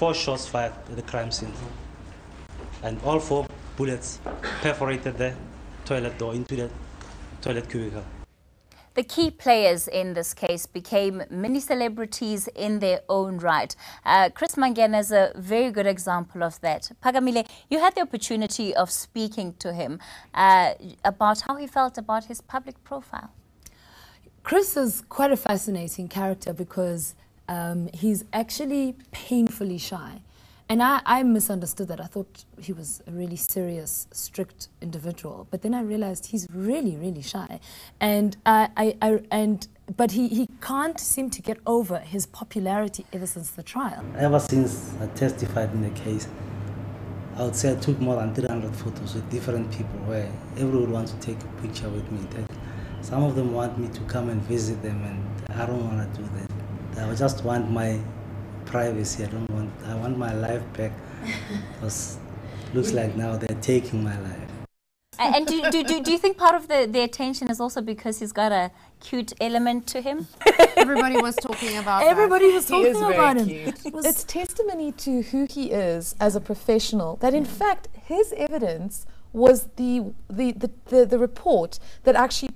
four shots fired at the crime scene. And all four bullets perforated the toilet door into the toilet cubicle. The key players in this case became mini celebrities in their own right. Uh, Chris Mangena is a very good example of that. Pagamile, you had the opportunity of speaking to him uh, about how he felt about his public profile. Chris is quite a fascinating character because um, he's actually painfully shy. And I, I, misunderstood that. I thought he was a really serious, strict individual. But then I realized he's really, really shy. And I, I, and but he, he can't seem to get over his popularity ever since the trial. Ever since I testified in the case, I would say I took more than 300 photos with different people where everyone wants to take a picture with me. Some of them want me to come and visit them, and I don't want to do that. I just want my privacy. I don't want. I want my life back because looks like now they're taking my life. And do, do, do, do you think part of the, the attention is also because he's got a cute element to him? Everybody was talking about Everybody that. was talking about him. It's testimony to who he is as a professional that in fact his evidence was the, the, the, the, the report that actually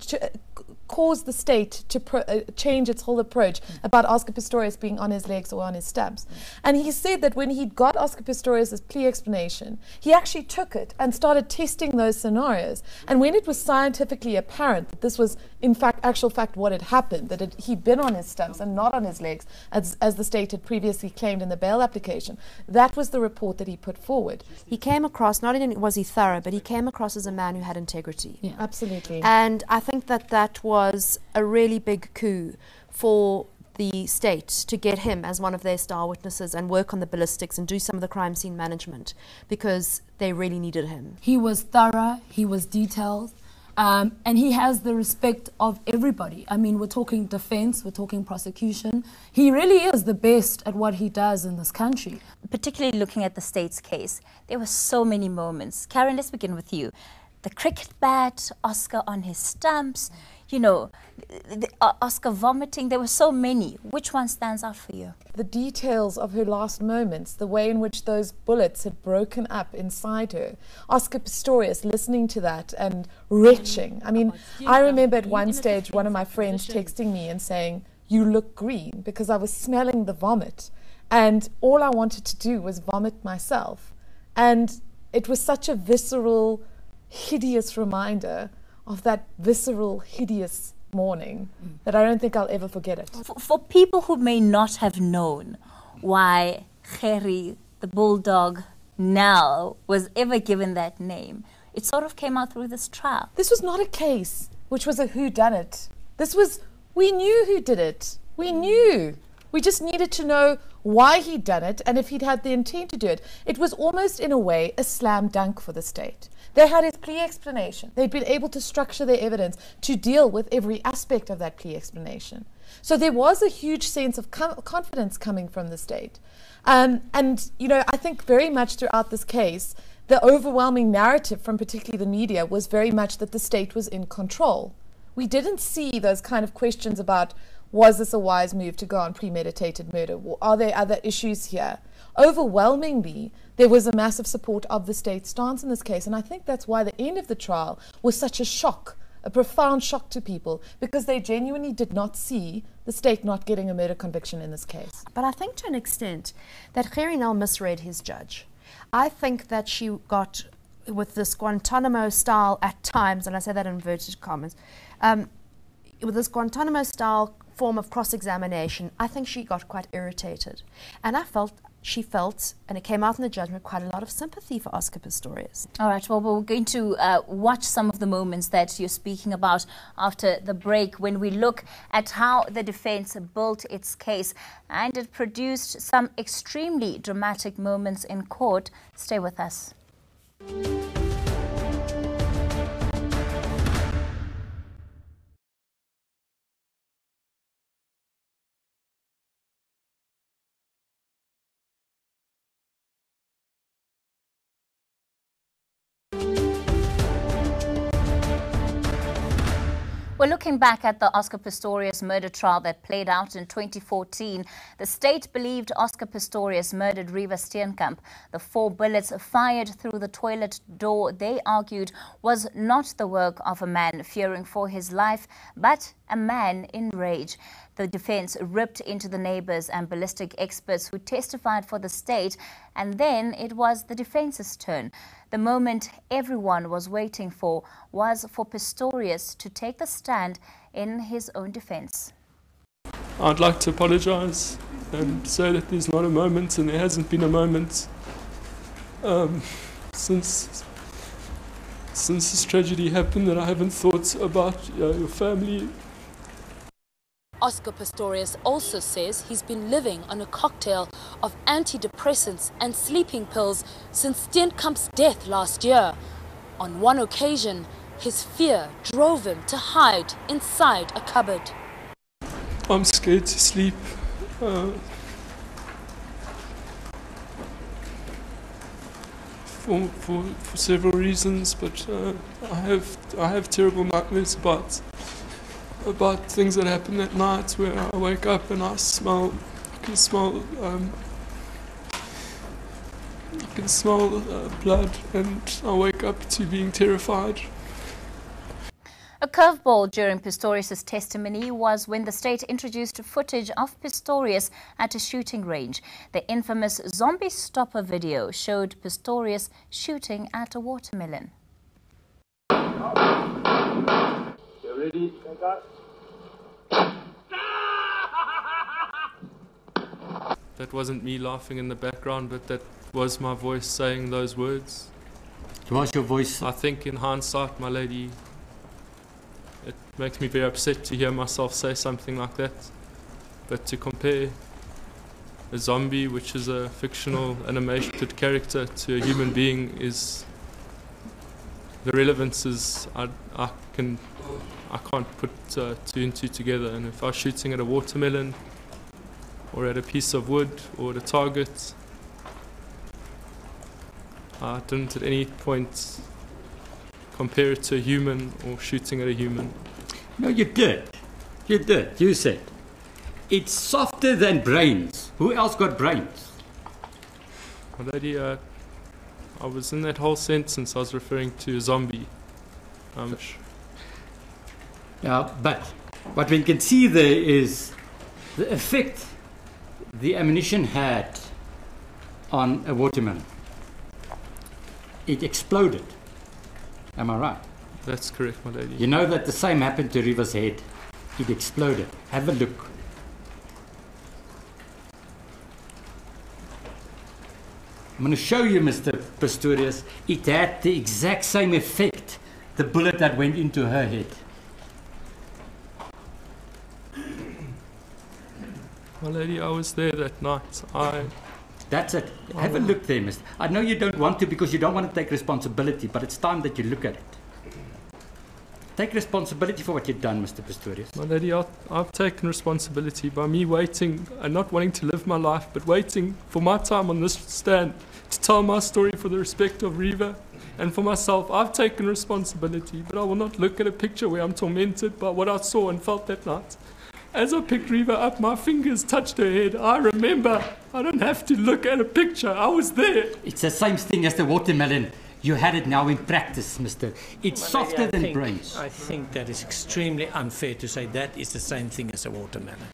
caused the state to uh, change its whole approach about Oscar Pistorius being on his legs or on his stumps. And he said that when he got Oscar Pistorius' plea explanation, he actually took it and started testing those scenarios. And when it was scientifically apparent that this was, in fact, actual fact what had happened, that it, he'd been on his stumps and not on his legs, as, as the state had previously claimed in the bail application, that was the report that he put forward. He came across, not only was he thorough, but he came across as a man who had integrity. Yeah. Absolutely. And I think that that was was a really big coup for the state to get him as one of their star witnesses and work on the ballistics and do some of the crime scene management because they really needed him. He was thorough, he was detailed, um, and he has the respect of everybody. I mean, we're talking defense, we're talking prosecution. He really is the best at what he does in this country. Particularly looking at the state's case, there were so many moments. Karen, let's begin with you. The cricket bat, Oscar on his stumps you know, the, uh, Oscar vomiting. There were so many. Which one stands out for you? The details of her last moments, the way in which those bullets had broken up inside her. Oscar Pistorius listening to that and retching. I mean, I remember at one stage one of my friends texting me and saying, You look green, because I was smelling the vomit. And all I wanted to do was vomit myself. And it was such a visceral, hideous reminder of that visceral, hideous morning mm. that I don't think I'll ever forget it. For, for people who may not have known why Gerrie, the bulldog, now was ever given that name, it sort of came out through this trial. This was not a case which was a who done it. This was we knew who did it. We knew. We just needed to know why he'd done it and if he'd had the intent to do it. It was almost in a way a slam dunk for the state. They had his plea explanation. They'd been able to structure their evidence to deal with every aspect of that plea explanation. So there was a huge sense of com- confidence coming from the state. Um, and, you know, I think very much throughout this case, the overwhelming narrative from particularly the media was very much that the state was in control. We didn't see those kind of questions about was this a wise move to go on premeditated murder? Are there other issues here? Overwhelmingly, there was a massive support of the state stance in this case. And I think that's why the end of the trial was such a shock, a profound shock to people, because they genuinely did not see the state not getting a murder conviction in this case. But I think to an extent that Gerrie misread his judge. I think that she got, with this Guantanamo style at times, and I say that in inverted commas, um, with this Guantanamo style form of cross examination, I think she got quite irritated. And I felt she felt, and it came out in the judgment, quite a lot of sympathy for Oscar Pistorius. All right, well, we're going to uh, watch some of the moments that you're speaking about after the break when we look at how the defense built its case and it produced some extremely dramatic moments in court. Stay with us. Well, looking back at the Oscar Pistorius murder trial that played out in 2014, the state believed Oscar Pistorius murdered Reeva Steenkamp. The four bullets fired through the toilet door, they argued, was not the work of a man fearing for his life, but a man in rage. The defense ripped into the neighbors and ballistic experts who testified for the state, and then it was the defense's turn. The moment everyone was waiting for was for Pistorius to take the stand in his own defense. I'd like to apologise and say that there's not a moment and there hasn't been a moment um, since since this tragedy happened that I haven't thought about uh, your family Oscar Pistorius also says he's been living on a cocktail of antidepressants and sleeping pills since Steenkamp's death last year. On one occasion, his fear drove him to hide inside a cupboard. I'm scared to sleep. Uh, for, for, for several reasons, but uh, I have I have terrible nightmares about about things that happen at night where I wake up and I smell, I can smell, um, I can smell uh, blood and I wake up to being terrified. A curveball during Pistorius' testimony was when the state introduced footage of Pistorius at a shooting range. The infamous zombie stopper video showed Pistorius shooting at a watermelon. You ready? That wasn't me laughing in the background, but that was my voice saying those words. It was your voice. I think, in hindsight, my lady, it makes me very upset to hear myself say something like that. But to compare a zombie, which is a fictional animated character, to a human being is the relevance is I, I can I can't put uh, two and two together. And if I was shooting at a watermelon, or at a piece of wood, or at a target, I didn't at any point compare it to a human or shooting at a human. No, you did. You did. You said it's softer than brains. Who else got brains? My lady, uh, I was in that whole sentence. I was referring to a zombie. Um, yeah, but what we can see there is the effect the ammunition had on a watermelon. It exploded. Am I right? That's correct, my lady. You know that the same happened to Reeva's head. It exploded. Have a look. I'm going to show you, Mr. Pistorius. It had the exact same effect, the bullet that went into her head. My lady, I was there that night. I. That's it. Oh, Have a look there, mister. I know you don't want to because you don't want to take responsibility, but it's time that you look at it. Take responsibility for what you've done, Mr. Pistorius. My lady, i I've taken responsibility by me waiting and not wanting to live my life, but waiting for my time on this stand to tell my story for the respect of Reeva and for myself. I've taken responsibility, but I will not look at a picture where I'm tormented by what I saw and felt that night. As I picked Reeva up, my fingers touched her head. I remember. I don't have to look at a picture. I was there. It's the same thing as the watermelon. You had it now in practice, mister. It's well, softer than think, brains. I think that is extremely unfair to say that is the same thing as a watermelon.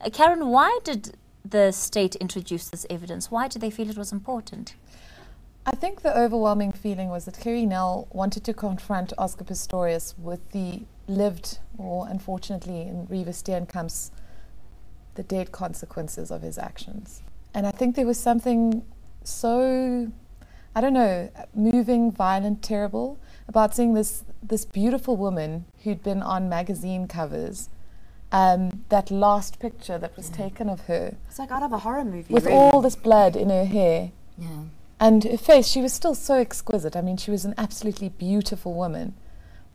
Uh, Karen, why did the state introduce this evidence? Why did they feel it was important? I think the overwhelming feeling was that Gerrie Nel wanted to confront Oscar Pistorius with the lived, or unfortunately in Reeva Steenkamp's, the dead consequences of his actions. And I think there was something so, I don't know, moving, violent, terrible about seeing this, this beautiful woman who'd been on magazine covers. Um, that last picture that was taken of her. It's like out of a horror movie. With really. all this blood in her hair. Yeah. And her face, she was still so exquisite. I mean, she was an absolutely beautiful woman.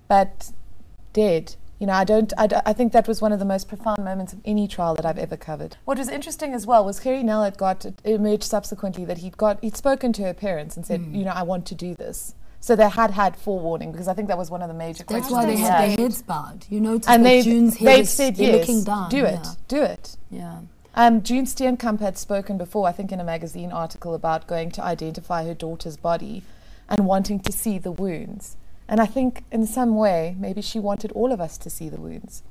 But dead. You know, I don't. I, I, think that was one of the most profound moments of any trial that I've ever covered. What was interesting as well was Gerrie Nel had got it emerged subsequently that he'd got he'd spoken to her parents and said, mm. you know, I want to do this. So they had had forewarning because I think that was one of the major That's why they they had had. their heads bowed. You notice and that they June's head they've is said they're yes, looking down. do it, Yeah. do it. yeah. Um, June Steenkamp had spoken before, I think in a magazine article, about going to identify her daughter's body and wanting to see the wounds. And I think in some way, maybe she wanted all of us to see the wounds.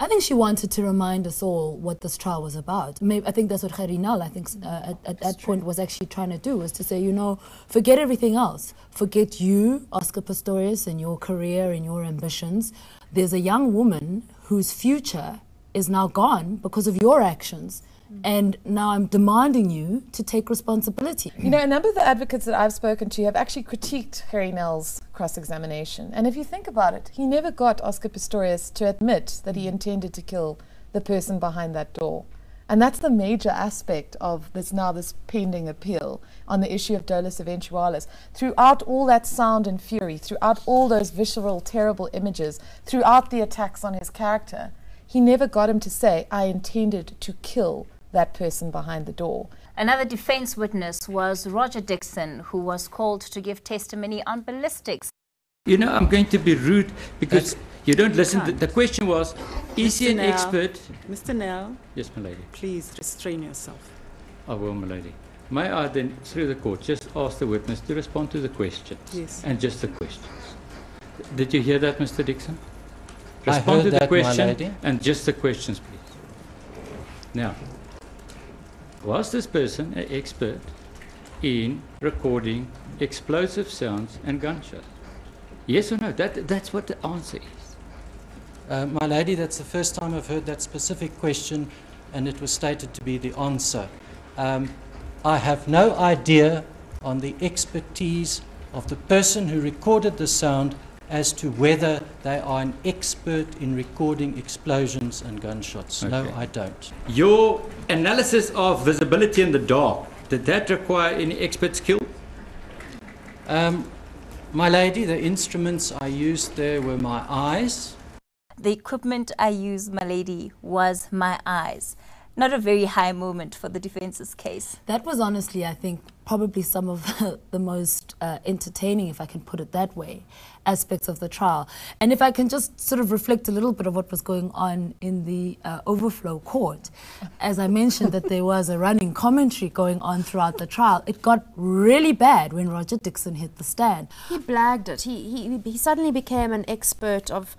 I think she wanted to remind us all what this trial was about. Maybe, I think that's what Gerrie Nel, I think, uh, at, at that point was actually trying to do, was to say, you know, forget everything else. Forget you, Oscar Pistorius, and your career and your ambitions. There's a young woman whose future is now gone because of your actions. And now I'm demanding you to take responsibility. You know, a number of the advocates that I've spoken to have actually critiqued Gerrie Nel's cross examination. And if you think about it, he never got Oscar Pistorius to admit that he intended to kill the person behind that door. And that's the major aspect of this now this pending appeal on the issue of dolus eventualis. Throughout all that sound and fury, throughout all those visceral, terrible images, throughout the attacks on his character, he never got him to say, I intended to kill that person behind the door. Another defense witness was Roger Dixon, who was called to give testimony on ballistics. You know, I'm going to be rude because you don't listen. To, the question was, is he an Nel. expert? Mr. Nel, Yes, my lady. please restrain yourself. I will, my lady. May I then, through the court, just ask the witness to respond to the questions? Yes. And just the questions. Did you hear that, Mr. Dixon? I Respond heard to the that, my question lady. and just the questions, please. Now, was this person an expert in recording explosive sounds and gunshots? Yes or no? That, that's what the answer is. Uh, my lady, that's the first time I've heard that specific question, and it was stated to be the answer. Um, I have no idea on the expertise of the person who recorded the sound as to whether they are an expert in recording explosions and gunshots. No, I don't. Your analysis of visibility in the dark, did that require any expert skill? Um, my lady, the instruments I used there were my eyes. The equipment I used, my lady, was my eyes. Not a very high moment for the defense's case. That was honestly, I think, probably some of the most uh, entertaining, if I can put it that way, aspects of the trial. And if I can just sort of reflect a little bit of what was going on in the uh, overflow court, as I mentioned that there was a running commentary going on throughout the trial, it got really bad when Roger Dixon hit the stand. He blagged it. He, he, he suddenly became an expert of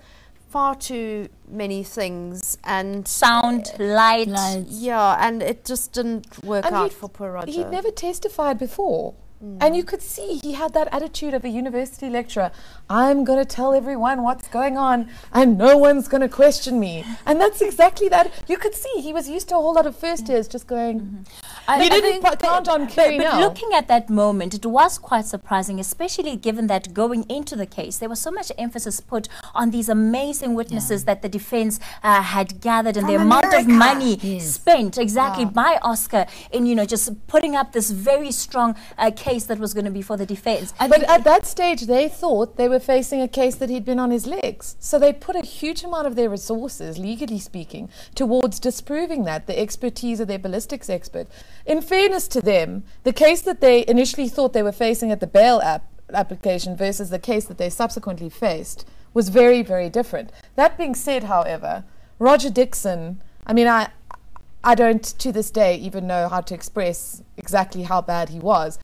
far too many things and Sound, light. Lights. yeah, and it just didn't work And out for poor Roger. He'd never testified before. And you could see he had that attitude of a university lecturer. I'm going to tell everyone what's going on, and no one's going to question me. And that's exactly that. You could see he was used to a whole lot of first years just going. I- he I didn't think- pa- count on But, Kerry but now. looking at that moment, it was quite surprising, especially given that going into the case, there was so much emphasis put on these amazing witnesses that the defense uh, had gathered and the From amount of money Yes. spent exactly Yeah. by Oscar in, you know, just putting up this very strong uh, case that was going to be for the defense. But at that stage, they thought they were facing a case that he'd been on his legs. So they put a huge amount of their resources, legally speaking, towards disproving that, the expertise of their ballistics expert. In fairness to them, the case that they initially thought they were facing at the bail app application versus the case that they subsequently faced was very, very different. That being said, however, Roger Dixon, I mean, I, I don't to this day even know how to express exactly how bad he was.